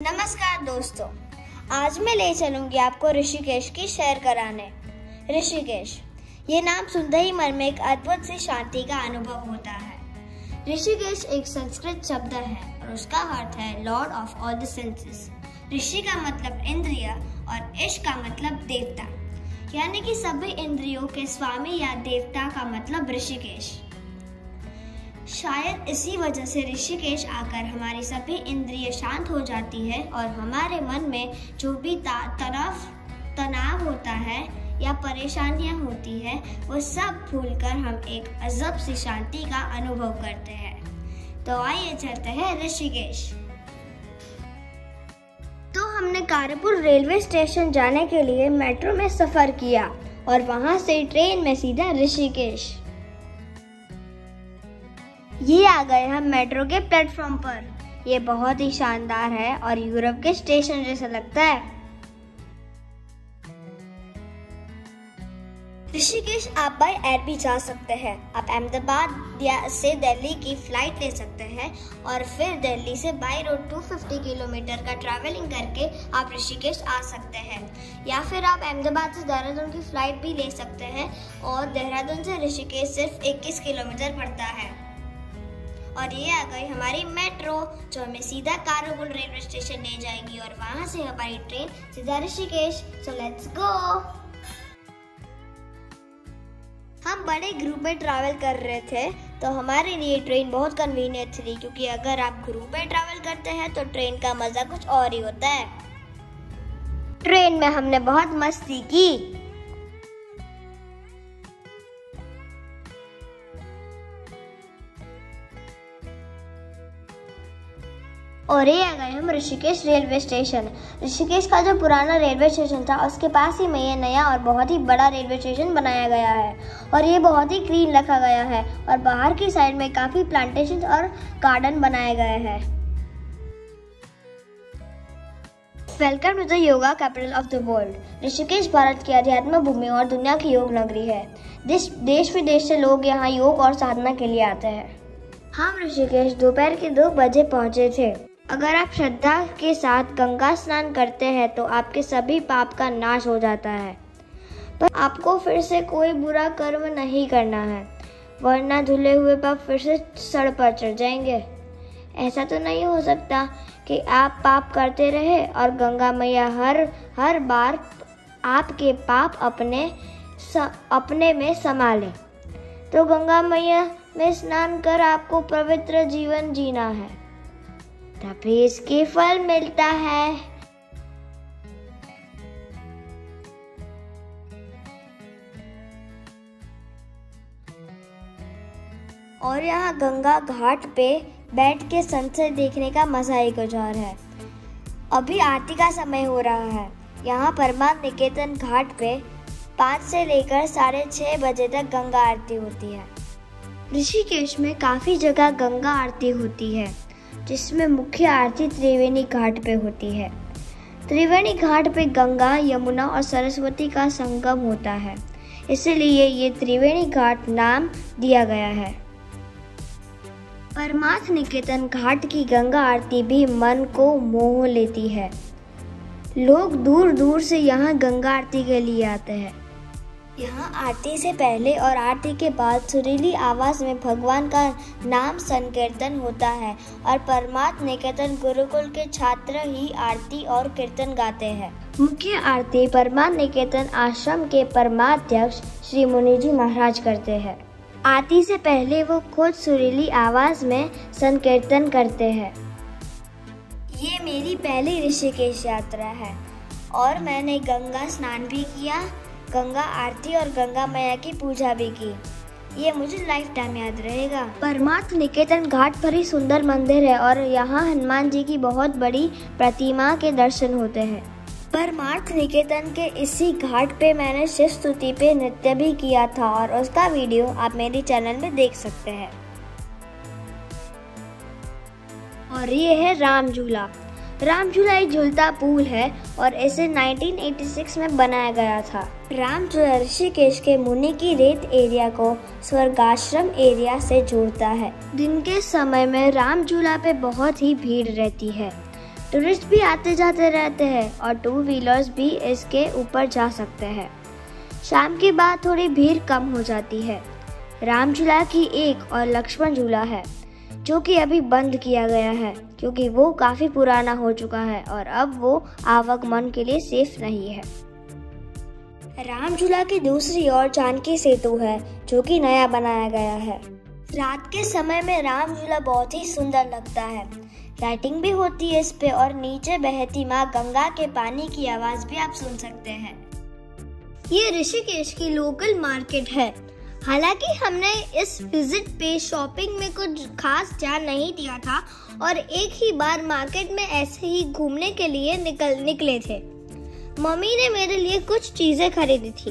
नमस्कार दोस्तों, आज मैं ले चलूँगी आपको ऋषिकेश की सैर कराने। ऋषिकेश, ये नाम सुनते ही मन में एक अद्भुत सी शांति का अनुभव होता है। ऋषिकेश एक संस्कृत शब्द है और उसका अर्थ है lord of all the senses ऋषि का मतलब इंद्रिय और इश का मतलब देवता। यानी कि सभी इंद्रियों के स्वामी या देवता का मतलब ऋषिकेश। शायद इसी वजह से ऋषिकेश आकर हमारी सभी इंद्रिय शांत हो जाती है और हमारे मन में जो भी तरफ़ तनाव होता है या परेशानियाँ होती है, वो सब भूलकर हम एक अजब सी शांति का अनुभव करते हैं। तो आइए चलते हैं ऋषिकेश। तो हमने कानपुर रेलवे स्टेशन जाने के लिए मेट्रो में सफ़र किया और वहाँ से ट्रेन में सीधा ऋषिकेश। ये आ गए हम मेट्रो के प्लेटफॉर्म पर। ये बहुत ही शानदार है और यूरोप के स्टेशन जैसा लगता है। ऋषिकेश आप बाय एयर भी जा सकते हैं। आप अहमदाबाद से दिल्ली की फ़्लाइट ले सकते हैं और फिर दिल्ली से बाय रोड 250 किलोमीटर का ट्रैवलिंग करके आप ऋषिकेश आ सकते हैं। या फिर आप अहमदाबाद से देहरादून की फ़्लाइट भी ले सकते हैं और देहरादून से ऋषिकेश सिर्फ़ 21 किलोमीटर पड़ता है। और ये आ गई हमारी मेट्रो, जो हमें सीधा कारोगुल रेलवे स्टेशन ले जाएगी और वहाँ से हमारी ट्रेन सीधा ऋषिकेश। सो लेट्स गो हम बड़े ग्रुप में ट्रैवल कर रहे थे तो हमारे लिए ट्रेन बहुत कन्वीनियंट थी, क्योंकि अगर आप ग्रुप में ट्रैवल करते हैं तो ट्रेन का मज़ा कुछ और ही होता है। ट्रेन में हमने बहुत मस्ती की। और ये आ गए हम ऋषिकेश रेलवे स्टेशन। ऋषिकेश का जो पुराना रेलवे स्टेशन था, उसके पास ही में ये नया और बहुत ही बड़ा रेलवे स्टेशन बनाया गया है और ये बहुत ही क्लीन रखा गया है और बाहर की साइड में काफ़ी प्लांटेशन और गार्डन बनाए गए हैं। Welcome to the yoga capital of the world Rishikesh Bharat की अध्यात्म भूमि और दुनिया की योग नगरी है। देश देश विदेश से लोग यहाँ योग और साधना के लिए आते हैं। हम ऋषिकेश दोपहर के दो बजे पहुँचे थे। अगर आप श्रद्धा के साथ गंगा स्नान करते हैं तो आपके सभी पाप का नाश हो जाता है। पर आपको फिर से कोई बुरा कर्म नहीं करना है वरना धुले हुए पाप फिर से सड़ पर चढ़ जाएँगे। ऐसा तो नहीं हो सकता कि आप पाप करते रहे और गंगा मैया हर हर बार आपके पाप अपने स, अपने में संभाले। तो गंगा मैया में स्नान कर आपको पवित्र जीवन जीना है। तभी इसके फल मिलता है। और यहाँ गंगा घाट पे बैठ के सनसेट देखने का मज़ा ही कुछ और है। अभी आरती का समय हो रहा है। यहाँ परमात्म निकेतन घाट पे पाँच से लेकर साढ़े छः बजे तक गंगा आरती होती है। ऋषिकेश में काफ़ी जगह गंगा आरती होती है। जिसमें मुख्य आरती त्रिवेणी घाट पे होती है। त्रिवेणी घाट पे गंगा, यमुना और सरस्वती का संगम होता है। इसलिए ये त्रिवेणी घाट नाम दिया गया है। परमार्थ निकेतन घाट की गंगा आरती भी मन को मोह लेती है। लोग दूर दूर से यहाँ गंगा आरती के लिए आते हैं। यहाँ आरती से पहले और आरती के बाद सुरीली आवाज़ में भगवान का नाम संकीर्तन होता है और परमात्म निकेतन गुरुकुल के छात्र ही आरती और कीर्तन गाते हैं। मुख्य आरती परमात्म निकेतन आश्रम के परमाध्यक्ष श्री मुनि जी महाराज करते हैं। आरती से पहले वो खुद सुरीली आवाज़ में संकीर्तन करते हैं। ये मेरी पहली ऋषिकेश यात्रा है और मैंने गंगा स्नान भी किया गंगा आरती और गंगा मैया की पूजा भी की। ये मुझे लाइफ टाइम याद रहेगा। परमार्थ निकेतन घाट पर ही सुंदर मंदिर है और यहाँ हनुमान जी की बहुत बड़ी प्रतिमा के दर्शन होते हैं। परमार्थ निकेतन के इसी घाट पे मैंने शिव स्तुति पे नृत्य भी किया था और उसका वीडियो आप मेरे चैनल में देख सकते हैं। और ये है राम झूला। राम झूला एक झूलता पुल है और इसे 1986 में बनाया गया था। राम झूला ऋषिकेश के मुनि की रेत एरिया को स्वर्गाश्रम एरिया से जोड़ता है। दिन के समय में राम झूला पे बहुत ही भीड़ रहती है। टूरिस्ट भी आते जाते रहते हैं और टू व्हीलर्स भी इसके ऊपर जा सकते हैं। शाम के बाद थोड़ी भीड़ कम हो जाती है। राम झूला की एक और लक्ष्मण झूला है, जो कि अभी बंद किया गया है, क्योंकि वो काफ़ी पुराना हो चुका है और अब वो आवागमन के लिए सेफ़ नहीं है। राम झूला की दूसरी ओर जानकी सेतु है, जो कि नया बनाया गया है। रात के समय में राम झूला बहुत ही सुंदर लगता है। लाइटिंग भी होती है इस पे और नीचे बहती माँ गंगा के पानी की आवाज़ भी आप सुन सकते हैं। ये ऋषिकेश की लोकल मार्केट है। हालाँकि हमने इस विज़िट पे शॉपिंग में कुछ खास ध्यान नहीं दिया था और एक ही बार मार्केट में ऐसे ही घूमने के लिए निकल निकले थे। मम्मी ने मेरे लिए कुछ चीज़ें खरीदी थी।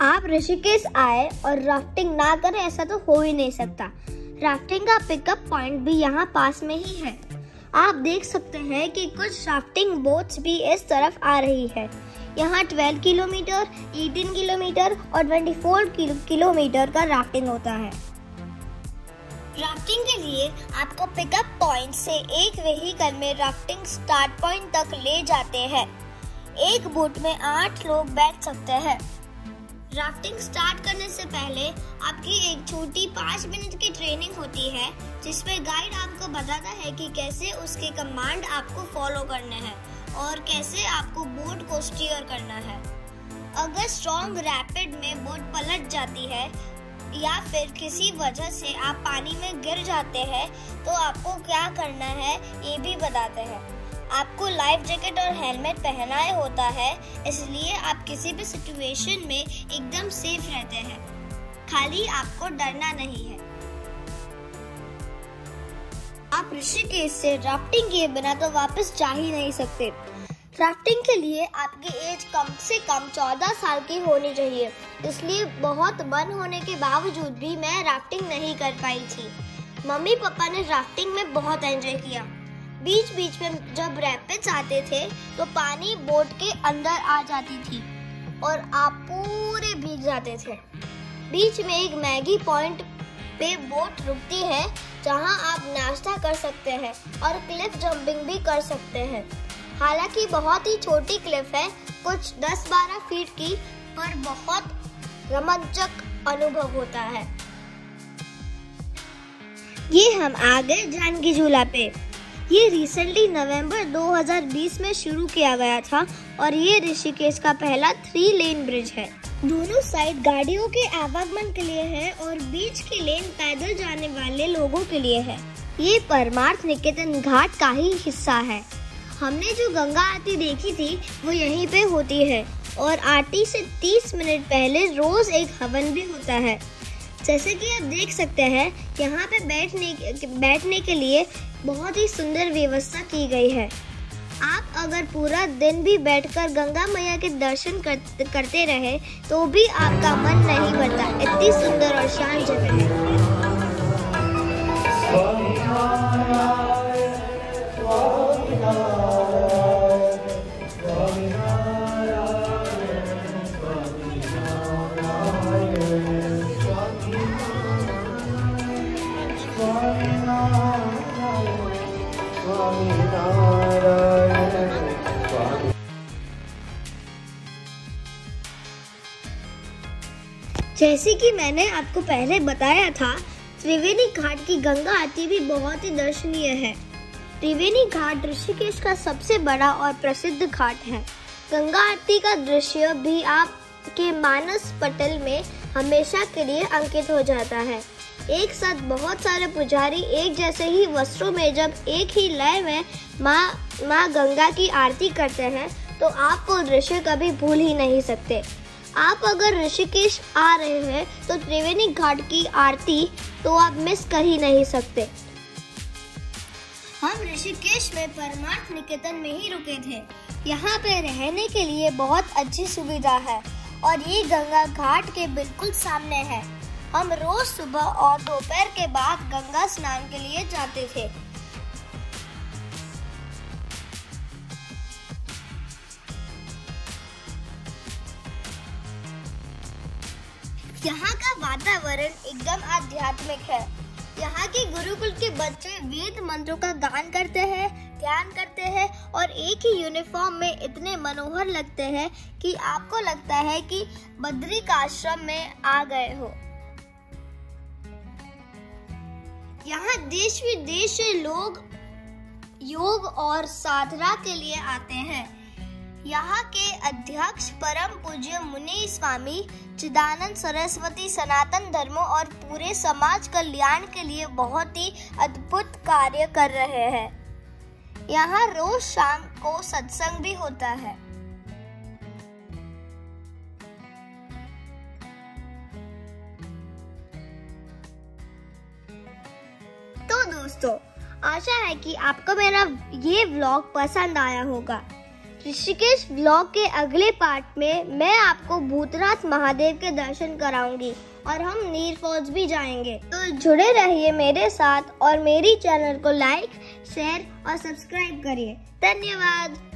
आप ऋषिकेश आए और राफ्टिंग ना करें, ऐसा तो हो ही नहीं सकता। राफ्टिंग का पिकअप पॉइंट भी यहाँ पास में ही है। आप देख सकते हैं कि कुछ राफ्टिंग बोट्स भी इस तरफ़ आ रही है। यहाँ 12 किलोमीटर 18 किलोमीटर और 24 किलोमीटर का राफ्टिंग होता है। राफ्टिंग के लिए आपको पिकअप पॉइंट से एक व्हीकल में राफ्टिंग स्टार्ट पॉइंट तक ले जाते हैं। एक बोट में आठ लोग बैठ सकते हैं। राफ्टिंग स्टार्ट करने से पहले आपकी एक छोटी पाँच मिनट की ट्रेनिंग होती है, जिसमें गाइड आपको बताता है कि कैसे उसके कमांड आपको फॉलो करने हैं और कैसे आपको बोट को स्टीयर करना है। अगर स्ट्रॉन्ग रैपिड में बोट पलट जाती है या फिर किसी वजह से आप पानी में गिर जाते हैं तो आपको क्या करना है, ये भी बताते हैं। आपको लाइफ जैकेट और हेलमेट पहनाए होता है, इसलिए आप किसी भी सिचुएशन में एकदम सेफ़ रहते हैं। खाली आपको डरना नहीं है। आप ऋषिकेश से राफ्टिंग किए बिना तो वापस जा ही नहीं सकते। राफ्टिंग के लिए आपकी एज कम से कम 14 साल की होनी चाहिए। इसलिए बहुत मन होने के बावजूद भी मैं राफ्टिंग नहीं कर पाई थी। मम्मी पापा ने राफ्टिंग में बहुत एंजॉय किया। बीच बीच में जब रैपिड्स आते थे तो पानी बोट के अंदर आ जाती थी और आप पूरे भीग जाते थे। बीच में एक मैगी पॉइंट पे बोट रुकती है, जहाँ आप नाश्ता कर सकते हैं और क्लिफ जंपिंग भी कर सकते हैं। हालाँकि बहुत ही छोटी क्लिफ है, कुछ 10-12 फीट की, पर बहुत रोमांचक अनुभव होता है। ये हम आ गए जानकी झूला पे। ये रिसेंटली नवंबर 2020 में शुरू किया गया था और ये ऋषिकेश का पहला थ्री लेन ब्रिज है। दोनों साइड गाड़ियों के आवागमन के लिए है और बीच की लेन पैदल जाने वाले लोगों के लिए है। ये परमार्थ निकेतन घाट का ही हिस्सा है। हमने जो गंगा आरती देखी थी वो यहीं पे होती है। और आरती से 30 मिनट पहले रोज एक हवन भी होता है। जैसे कि आप देख सकते हैं यहाँ पे बैठने बैठने के लिए बहुत ही सुंदर व्यवस्था की गई है। आप अगर पूरा दिन भी बैठकर गंगा मैया के दर्शन कर, करते रहे तो भी आपका मन नहीं भरता। इतनी सुंदर और शांत जगह। है जैसे कि मैंने आपको पहले बताया था, त्रिवेणी घाट की गंगा आरती भी बहुत ही दर्शनीय है। त्रिवेणी घाट ऋषिकेश का सबसे बड़ा और प्रसिद्ध घाट है। गंगा आरती का दृश्य भी आपके मानस पटल में हमेशा के लिए अंकित हो जाता है। एक साथ बहुत सारे पुजारी एक जैसे ही वस्त्रों में जब एक ही लय में माँ माँ गंगा की आरती करते हैं तो आपको दृश्य कभी भूल ही नहीं सकते। आप अगर ऋषिकेश आ रहे हैं तो त्रिवेणी घाट की आरती तो आप मिस कर ही नहीं सकते। हम ऋषिकेश में परमार्थ निकेतन में ही रुके थे। यहाँ पे रहने के लिए बहुत अच्छी सुविधा है और ये गंगा घाट के बिल्कुल सामने है। हम रोज सुबह और दोपहर के बाद गंगा स्नान के लिए जाते थे। यहाँ का वातावरण एकदम आध्यात्मिक है। यहाँ के गुरुकुल के बच्चे वेद मंत्रों का गान करते हैं, ध्यान करते हैं और एक ही यूनिफॉर्म में इतने मनोहर लगते हैं कि आपको लगता है कि बद्रिक आश्रम में आ गए हो। यहाँ देश विदेश से लोग योग और साधना के लिए आते हैं। यहाँ के अध्यक्ष परम पूज्य मुनि स्वामी, चिदानंद सरस्वती सनातन धर्म और पूरे समाज कल्याण के लिए बहुत ही अद्भुत कार्य कर रहे हैं। यहाँ रोज शाम को सत्संग भी होता है। तो दोस्तों, आशा है कि आपको मेरा ये व्लॉग पसंद आया होगा। ऋषिकेश ब्लॉग के अगले पार्ट में मैं आपको भूतनाथ महादेव के दर्शन कराऊँगी और हम नीर फॉल्स भी जाएँगे। तो जुड़े रहिए मेरे साथ और मेरी चैनल को लाइक शेयर और सब्सक्राइब करिए। धन्यवाद।